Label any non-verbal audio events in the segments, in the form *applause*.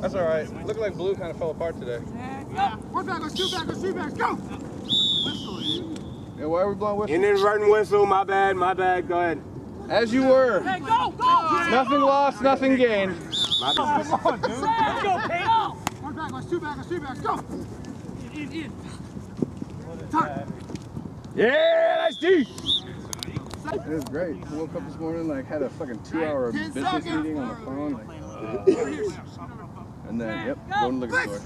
That's all right. Looking like blue kind of fell apart today. Yeah. One back, let's two back, let's two back, go! Yeah, why are we blowing whistles? Inadvertent whistle, my bad, my bad. Go ahead. As you were. Hey, go, go! Nothing lost, nothing gained. My bad. Come on, dude. Let's go, Pete. One back, let's two back, let's two back, go! In, in. Time. Yeah, nice D. It was great. I woke up this morning, like had a fucking two-hour business seconds. meeting on the phone, like, and then yep, Go. to the liquor store.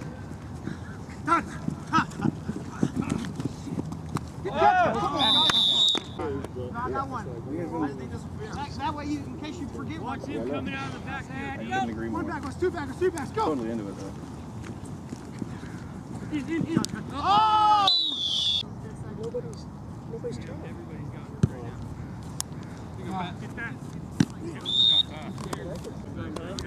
That one. That, that way, you, in case you forget one. I couldn't agree more. One back, let's two back, let's two backs, go! Totally into it though. Oh!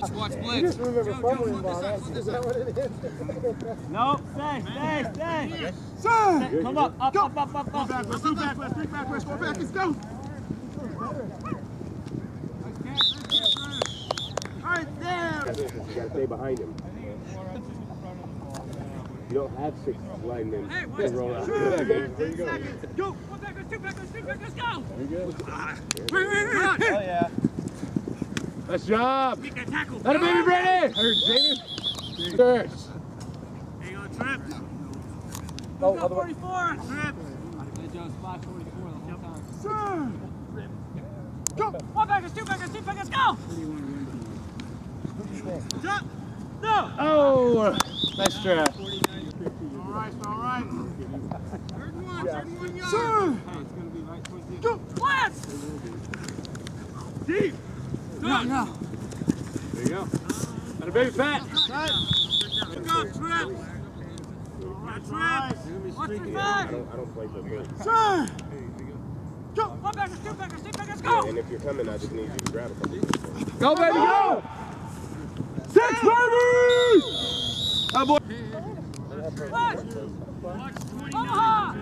Watch blitz. No, stay, stay, stay. Sir! Come up, up, Go! up, up, up, One up. back, let's two back, let's three back, let's four back, let's go! Right there! You gotta stay behind him. You don't have six linemen to roll out. Ten seconds. Go! One back, let's two back, let's three back, let's go! Very good. Oh, yeah. Nice job. Get that tackle. That a baby Brady. Or David. Third. Hang on, trip. Oh, other way. 44. Trip. Sir! Go! One back, let's two back, let's two back, let's go! Jump! No! Oh, nice trap. All right, all right. Third and one, third and one yard. Sir! Go! Blitz! Deep! No, no. There you go. That a baby Pat. Good go, Trip. Good Trip. What's your I don't, I don't play for good. Sir! Go! One back, let's two back, let's two back, go! And if you're coming, I just need you to grab a couple. Go baby, go. Six baby. Oh boy. Blitz! Omaha!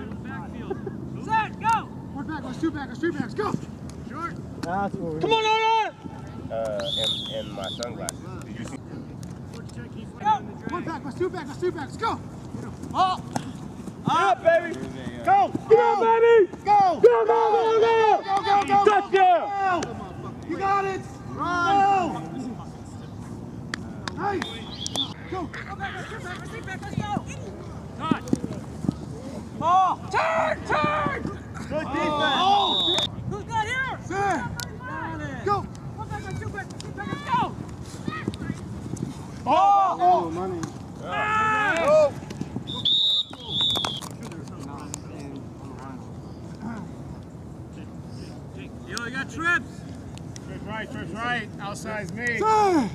Set, go! One back, let's two back, let's three backs, go! Short. That's what we Come on, on, Uh, and, and my sunglasses. Did you see? Go! One back, let's two back, let's two backs, go! Oh! Up, baby. Go! Go, baby. Go! Go, go, go, go. Go, go, go! Touchdown. Go! You got it! Run! Hey! Go! Go back, let's two back, let's three back, let's go! Touch! Ball! Turn! Turn! Good defense! Oh! Who's got here? Sir! Go! One back, let's two back, let's three back, let's go! Ball! Oh, money. Ah! Yo, you got trips. Trips right, trips right. Outside's me. Sir!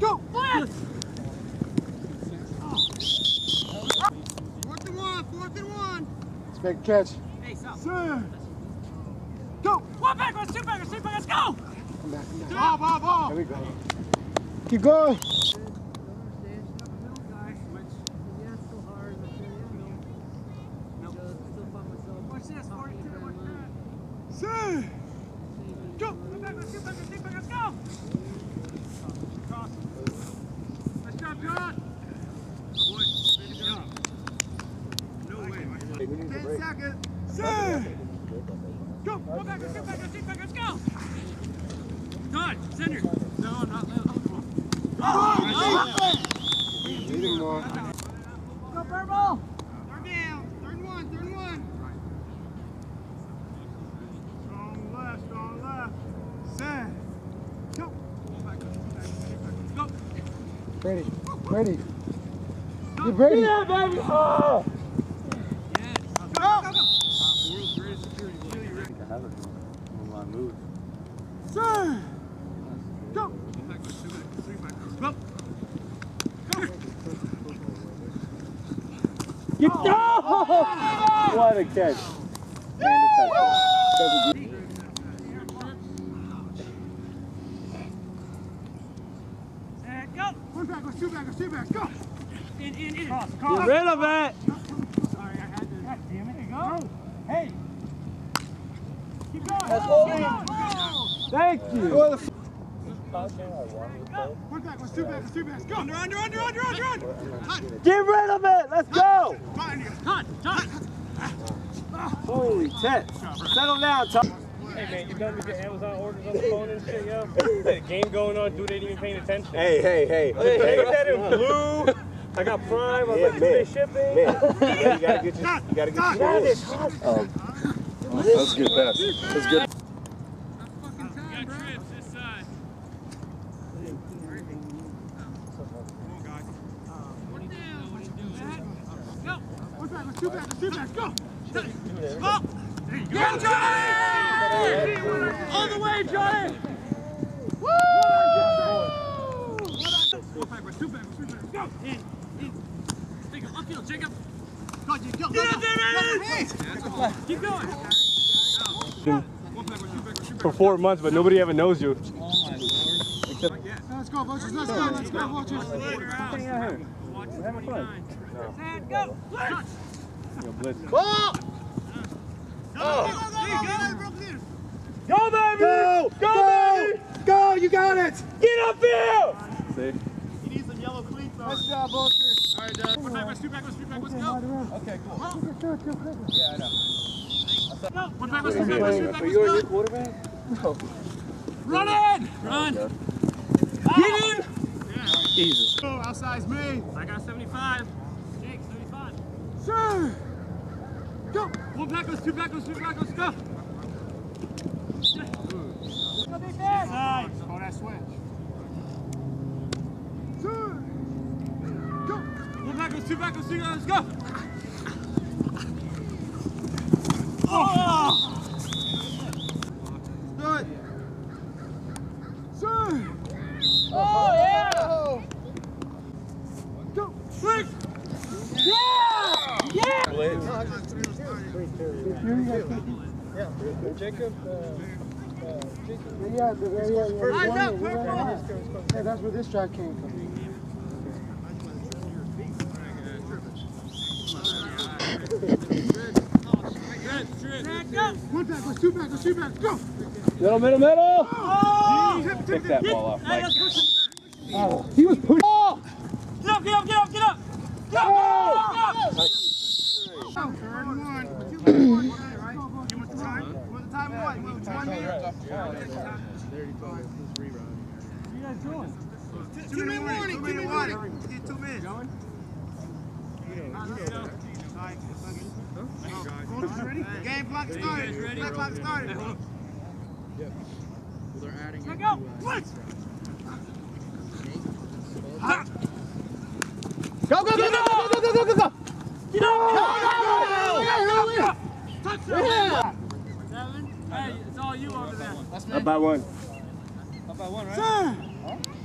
Go! Blitz! Fourth and one, fourth and one. Let's make a catch. Sir! Go! One back, let's two back, let's three back, let's go! Come back, come back. Ball, ball, ball! There we go. Keep going. Watch this, 42, watch that. Sir! Go! One back, let's two back, let's three back, let's go! Cross. Let's go, John! No way. Ten seconds. Sir! Go! One back, let's two back, let's three back, let's go! Done. Center. No, I'm not. Oh, Need him more. Go, Purple! Third down. Third and one, third and one. Strong left, strong left. Set. Go. Go. Brady. Brady. Get Brady. Yeah, baby. Oh. Go, go, go. Sir. Go. Go. Get oh, oh, oh, oh! What a catch. And go. One back, let's two back, let's two back, go! In, in, in. Get rid of it. Sorry, I had to. God damn it. There you go. Hey. Keep going. That's Keep holding. Thank you. Let's let's! Get rid of it. Let's go. Holy tits. Settle down, Tom. Hey man, you done with your Amazon orders on the phone and shit, yo? game going on, dude ain't even paying attention. Hey, hey, hey. Hey, get that in blue. I got Prime. I'm Yeah, like, man. it's shipping. Man, yeah, you gotta get your, you gotta get your orders. That's good pass. That's good. One back, let's two back, let's two back, go! Go, Johnny! All the way, Johnny! One back, let's two back, let's two back, go! In, in. Take it upfield, Jacob. Go, Jake, go, go, Get go! up there, man! Go, Keep going. One back, let's two back, let's two For back. four months, but nobody ever knows you. Let's go, Vultures, let's go, let's go, Vultures! Having fun. Go! Blitz! Yo, blitz. Go, go, go, go, baby! Go! Go, go! Go, you got it! Get up here! See? Yellow cleats. Nice job, Buster. All right, Dad. One backwards, two backwards, go. Okay, cool. Oh. Yeah, I know. No. One backwards, two backwards, three backwards, go. Are you your quarterback? No. Run in! Run! Get in! Yeah. Jesus. Oh, outside's me. I got 75 two, go. One back, backwards, two back, backwards, two backwards, go. Side. Go that. Two, go. One backwards, two backwards, two backwards, go. Oh. Good. Two. Oh, yeah. Go. Six. Yeah, Jacob. Uh, uh, Jacob. Yeah, yeah, yeah, yeah. First one, up, one. yeah, that's where this shot came from. One back, let's two back, let's two back, go! Middle, middle, middle! Oh! Pick that ball off, Mike. Oh, he was pushing. Two minute warning, two minute warning. Get two minutes. Ready? Game clock started. Game clock started. Let go. What? Go, go, go, go, go, go, go, go, go, go! Get up. Yeah, Touchdown. yeah. Devin, hey, it's all you over there. Up by one. Sir!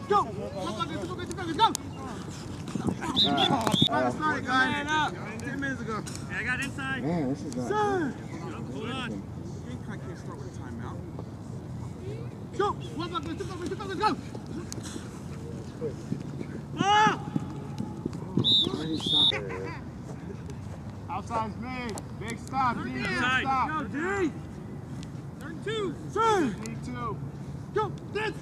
Go! Go, go, go, go, go, go, go! Clock started, Man guys. up. Ten minutes ago. Hey, I got inside. Man, this is not. Sir! Hold on. I can't start with a timeout. Go! One, go, go, go, go, go, go! Ah! Outside's me. Big stop. D. Big Inside. stop. Go, D. Turn two. Sir! Me too. Go! This!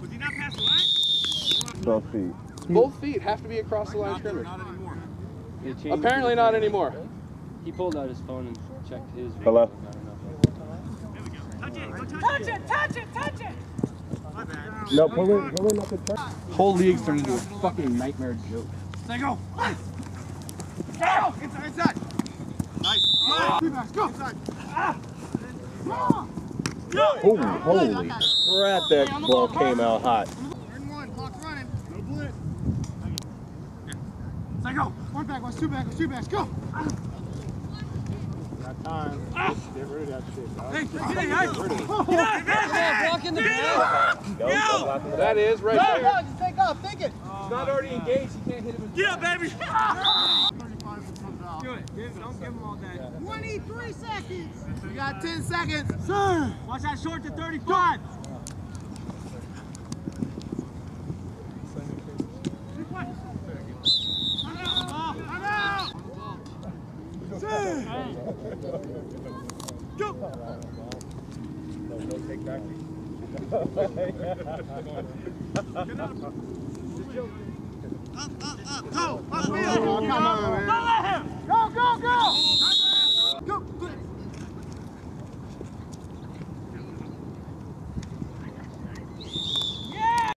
Was he not past the line? Both feet. Both feet have to be across the line of scrimmage. Not anymore. Apparently not anymore. He pulled out his phone and checked his. Hello? There we go. Touch it. Go touch, it. Touch it. Touch it. My bad. No, pull in, pull in up the touch. Whole league's turned into a fucking nightmare joke. Stay go. Go! Inside, inside. Nice. Two backs, go. Inside. Ah. Holy, holy crap, that ball came out hot. Third and one. Clock's running. No blitz. Stay go. One back, one, two back, one, two backs, go. That time. Get rid of that shit, That is right there. No, just take off. Take it. Oh He's not already God. engaged. You can't hit him. Get up, baby. *laughs* Do it. Give, don't give him all that. 23 seconds. You got 10 seconds. Sir. Watch that short to 35. Go. No, no take back. Get up. Up, up, up. Go. Up, Bill. Oh, come on, man. Go, let him. Go, go, go.